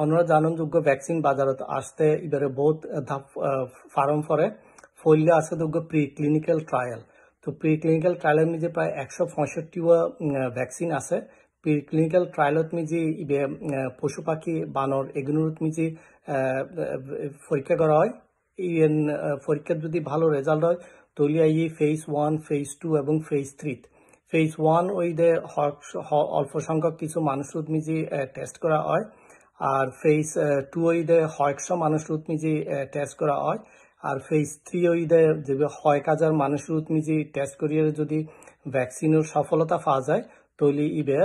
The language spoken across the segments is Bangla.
অন্যরা জাননযোগ্য ভ্যাকসিন বাজারত আসতে এবারে বহুত ধাপ ফার্ম ফরে ফইলে আছে যোগ্য প্রি ক্লিনিক্যাল ট্রায়াল তো প্রি ক্লিনিক্যাল ট্রায়ালের মধ্যে প্রায় একশো পঁয়ষট্টি ভ্যাকসিন আছে। প্রি ক্লিনিক্যাল ট্রায়ালত মিজি ইবে পশু পাখি বানর এগুলোর মিজি পরীক্ষা করা হয়। ইয়েন পরীক্ষার যদি ভালো রেজাল্ট হয় তাহলে এই ফেজ ওয়ান ফেজ টু এবং ফেজ থ্রি ফেজ ওয়ান ওই দে অল্প সংখ্যক কিছু মানুষের মিজি টেস্ট করা হয়। আর ফেজ টু ওই দে কয়েকশো মানুষের মিজি টেস্ট করা হয়, আর ফেজ থ্রি ওই দে যে কয়েক হাজার মানুষের মিজি টেস্ট করিয়ে যদি ভ্যাকসিনের সফলতা পাওয়া যায় তাহলে ইবে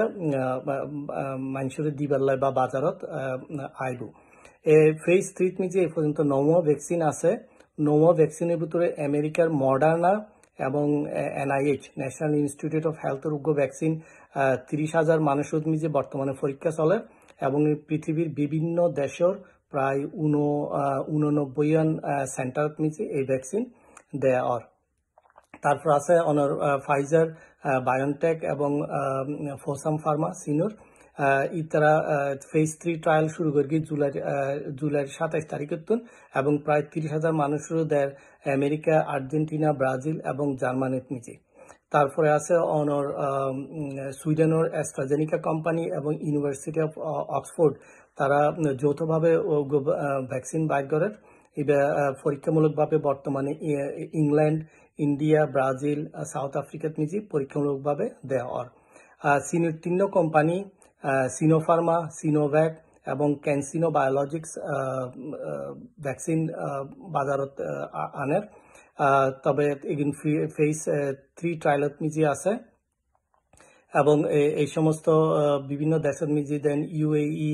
মানুষের দিবার বা বাজারত আইব। ফেজ থ্রিত মিজি এই পর্যন্ত নম ভ্যাকসিন আছে, নম ভ্যাকসিনের ভিতরে আমেরিকার মডার্না এবং NIH national institute of health উগ্র ভ্যাকসিন তিরিশ হাজার মানুষের মিজে বর্তমানে পরীক্ষা চলে এবং পৃথিবীর বিভিন্ন দেশের প্রায় উনো উননব্বইয়ান সেন্টার মিজে এই ভ্যাকসিন দেয়া আর তারপর আছে অনর ফাইজার বায়োনটেক এবং ফোসাম ফার্মা সিনোর ইতারা ফেজ থ্রি ট্রায়াল শুরু করি জুলাই জুলাইয়ের সাতাইশ তারিখের তুন এবং প্রায় তিরিশ হাজার মানুষেরও দেয় আমেরিকা, আর্জেন্টিনা, ব্রাজিল এবং জার্মানির নিচে তারপরে আছে অনর সুইডেনের অ্যাস্ট্রাজেনিকা কোম্পানি এবং ইউনিভার্সিটি অফ অক্সফোর্ড। তারা যৌথভাবে ভ্যাকসিন বাইর করেন পরীক্ষামূলকভাবে বর্তমানে ইংল্যান্ড, ইন্ডিয়া, ব্রাজিল সাউথ আফ্রিকার নিচে পরীক্ষামূলকভাবে দেওয়া। আর সিনিয়র তিন কোম্পানি সিনোফার্মা সিনোভ্যাক এবং ক্যানসিনো বায়োলজিক্স ভ্যাকসিন বাজারত আনের। তবে এগিন ফেস থ্রি ট্রায়ালত মিজি আছে। এবং এই সমস্ত বিভিন্ন দেশের মিজি দেন ইউএই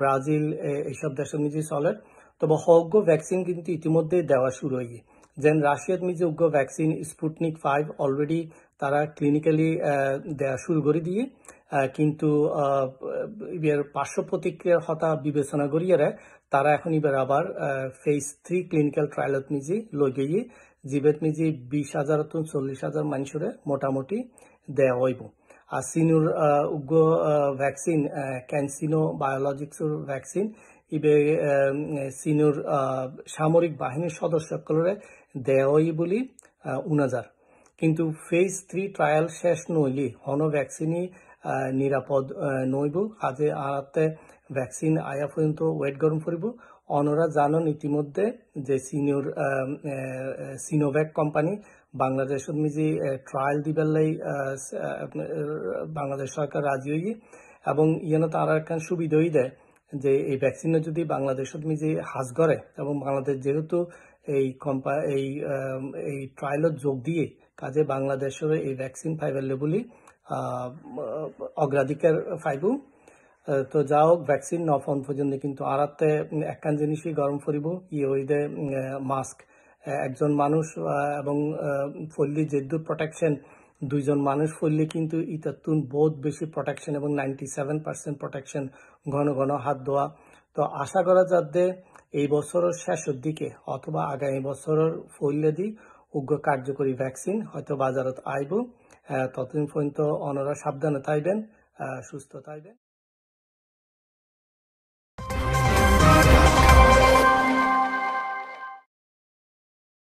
ব্রাজিল এইসব দেশের মিজি চলে। তবে হজ্ঞ ভ্যাকসিন কিন্তু ইতিমধ্যেই দেওয়া শুরু হয়ে যেন রাশিয়ার মিজি উগ্র ভ্যাকসিন স্পুটনিক ফাইভ অলরেডি তারা ক্লিনিক্যালি দেওয়া শুরু করে দিয়ে কিন্তু এবার পার্শ্ব প্রতিক্রিয়ার হতা বিবেচনা করিয়ে তারা এখন এবার আবার ফেজ থ্রি ক্লিনিক্যাল ট্রায়ালত মিজি লই গিয়ে জিবেত মিজি বিশ হাজার তো চল্লিশ হাজার মানুষের মোটামুটি দেওয়া হইব। আর সিনুর উগ্র ভ্যাকসিন ক্যানসিনো বায়োলজিক্সের ভ্যাকসিন ইবে সিনুর সামরিক বাহিনীর সদস্যসকলরে দেওয়াই বলি উনাজার কিন্তু ফেজ থ্রি ট্রায়াল শেষ নইলি। হন ভ্যাকসিনই নিরাপদ নইব। আজে আনাতে ভ্যাকসিন আয়া পর্যন্ত ওয়েট গরম করিব। অনরা জানন ইতিমধ্যে যে সিনিয়র সিনোভ্যাক কোম্পানি বাংলাদেশের মিজি ট্রায়াল দিবার লাই বাংলাদেশ সরকার রাজি হই এবং ইয়ানো তারা একখান সুবিধাই দেয় যে এই ভ্যাকসিনে যদি বাংলাদেশত মিজি হাজ করে এবং বাংলাদেশ যেহেতু এই কম্পা এই এই ট্রায়ালত যোগ দিয়ে কাজে বাংলাদেশের এই ভ্যাকসিন পাইবার বলি অগ্রাধিকার পাইব। তো যা হোক ভ্যাকসিন নফন পর্যন্ত কিন্তু আরাতে একখান জিনিসই গরম করিব। ইয়ে ওই দে মাস্ক একজন মানুষ এবং ফল্লি যেদুর প্রোটেকশন দুইজন মানুষ ফললে কিন্তু ইটা ইতাতুন বহুত বেশি প্রোটেকশন এবং নাইনটি সেভেন পার্সেন্ট প্রোটেকশন ঘন ঘন হাত ধোয়া। তো আশা করা যাতে এই বছরের শেষের দিকে অথবা আগামী বছরের ফললে দি উগ্র কার্যকরী ভ্যাকসিন হয়তো বাজারত আইব। ততদিন পর্যন্ত অনরা সাবধানে থাকবেন সুস্থ থাকবেন